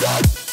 Whoa.